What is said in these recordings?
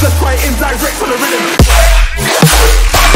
just quite indirect to the rhythm.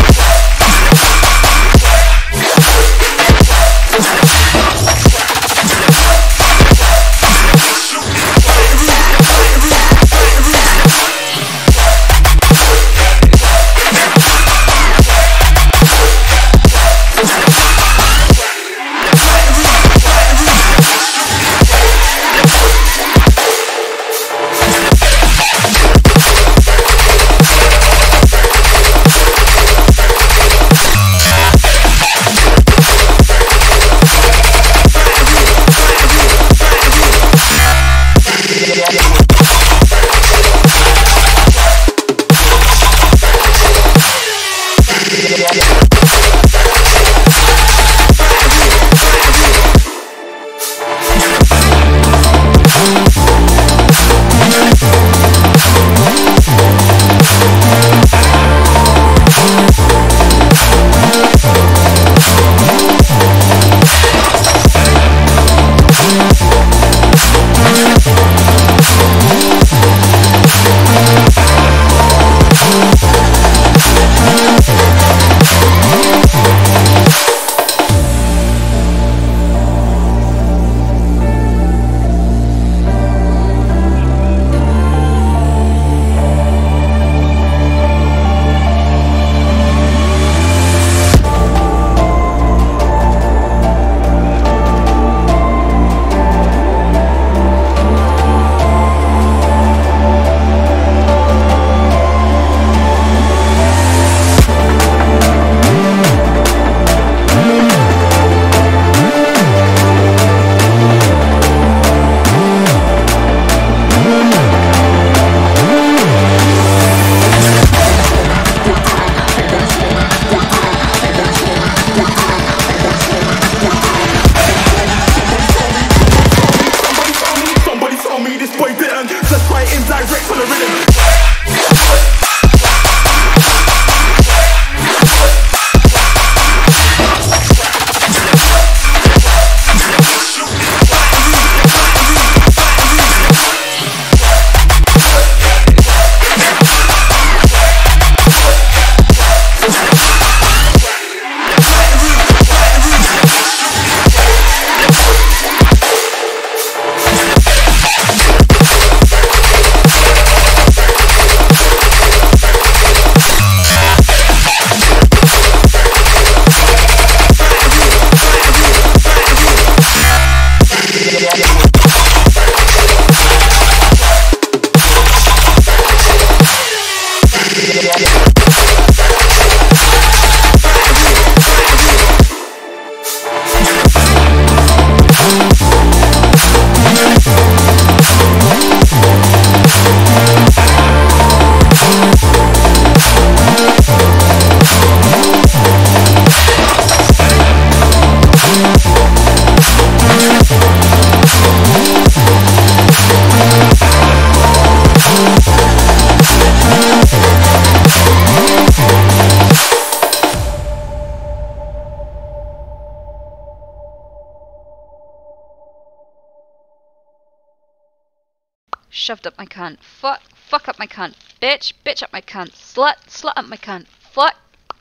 Shoved up my cunt. Fuck, fuck up my cunt. Bitch, bitch up my cunt. Slut, slut up my cunt. Fuck.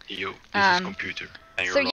You, this Um, is computer. And you're So.